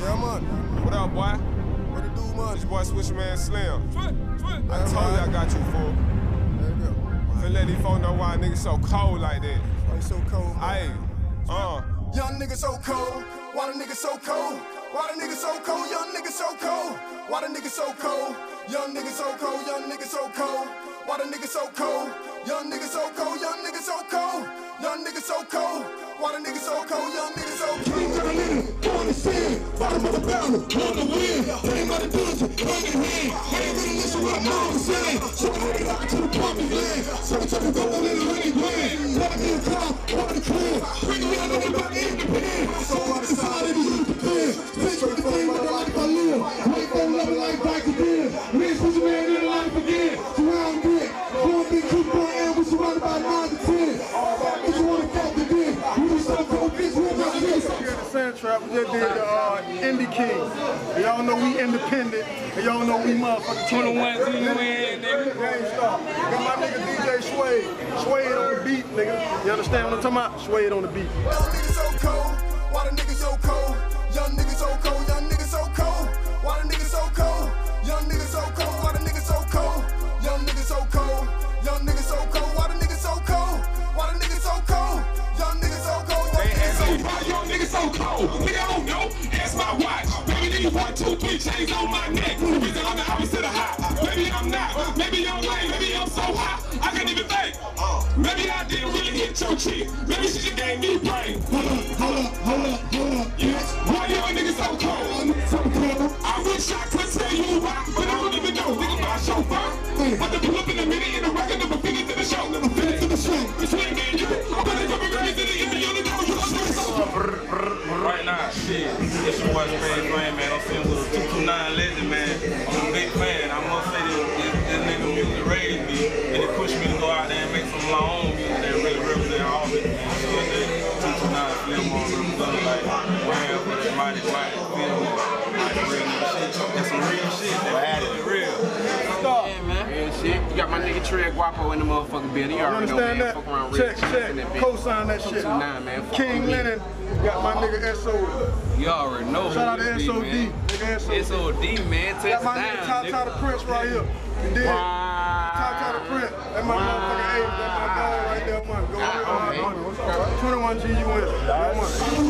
Yeah, man. What up, boy? What it do, man? This boy Swisher Man Slim. I told you I got you, fool. There you go. Finna let these folks know why a nigga so cold like that. Why you so cold, man? Ayy, uh. Young nigga so cold. Why the nigga so cold? Why the nigga so cold? Young nigga so cold. Why the nigga so cold? Young nigga so cold. Young nigga so cold. Why the nigga so cold? Young nigga so cold. Young nigga so cold. Young nigga so cold. Why the nigga so cold? Young nigga bottom of the barrel, born to win. Came by the dungeon, come in hand. I ain't really listen what my mom was saying. So I headed out to the promised land. So I took a go on Here at Trap, we just did the uh, Indie King. Y'all know we independent, and y'all know we motherfucking 21 Z win, nigga. Gangstar. Got my nigga DJ Sway. Sway it on the beat, nigga. You understand what I'm talking about? Sway it on the beat. Young nigga so cold. Why the nigga so cold? Nigga so cold? Nigga, don't know. Ask my watch. Baby, nigga, one, two, three chains on my neck. Reason I'm the opposite of hot. Maybe I'm not. Maybe I'm lame. Maybe I'm so hot. I can't even think. Maybe I didn't really hit your chick. Maybe she just gave me brain. Hold up, hold up, hold up, hold up. Yes. Why young nigga so cold? So cold. I wish I 49. Shit, it's your boy Spain Brain, man. I'm sitting with a 229 legend, man. I'm a big fan. I must say this, this, this nigga music raised me, and it pushed me to go out there and make some of my own music that really represent all of it. You know what I that 229 Slim on represent like, wow, but it's mighty, mighty, feel me? Like real shit. That's some real shit. That my nigga Trey Guapo in the motherfucking building. You already know, man. that? Fuck around Check, real shit in that check. bitch. Co-sign that shit. 229, man. Fuck King. Lennon. Got my nigga SO. You already know Shout out to SOD. man. Nigga SOD. SOD, man. Got Text my nigga Top Top the. Prince right here. You did. Top Top the Prince. That's my motherfucking age. That's my dog right there, man. Go. Uh, 21 G, you win.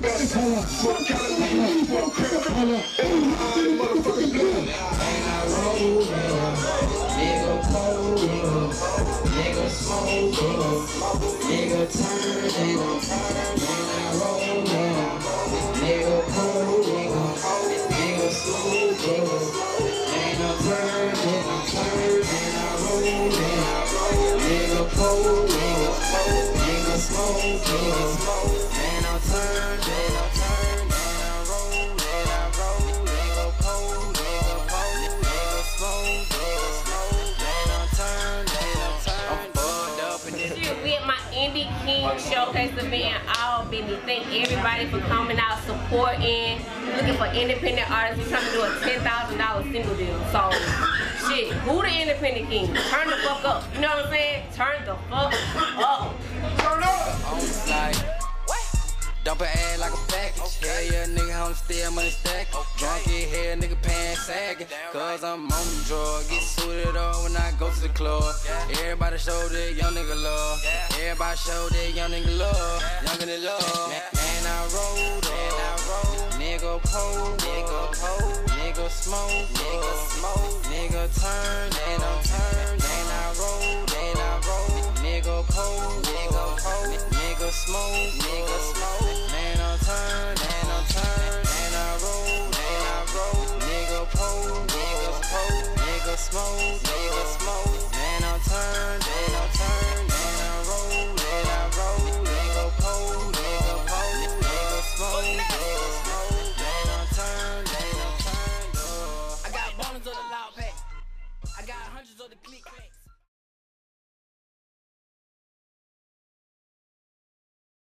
Yeah, man. Nigga cold, nigga, nigga smoke, nigga, nigga turn, nigga, and I roll, nigga, nigga cold, nigga, nigga smoke, nigga, and I turn, nigga, turn, and I roll, nigga, cold, nigga, nigga, this. Shit, we at my Indie King Showcase event in Albany. Thank everybody for coming out, supporting, looking for independent artists. We're trying to do a $10,000 single deal. So, shit, who the independent king? Turn the fuck up. You know what I'm saying? Turn the fuck up. Turn up. Oh Dump an ad like a package. Hell yeah, nigga, I'm still money stacking. Drunk it here, nigga, pants sagging. Cause I'm on the drug. Get suited up when I go to the club. Everybody show that young nigga love. Everybody show that young nigga love. Young nigga love. Man, man, I rolled up. Nigga pole. Nigga pole. Nigga smoke. Nigga smoke. Nigga turn. And I turn. And I roll. And I roll. Nigga pole. Nigga pole. Nigga smoke. Nigga smoke.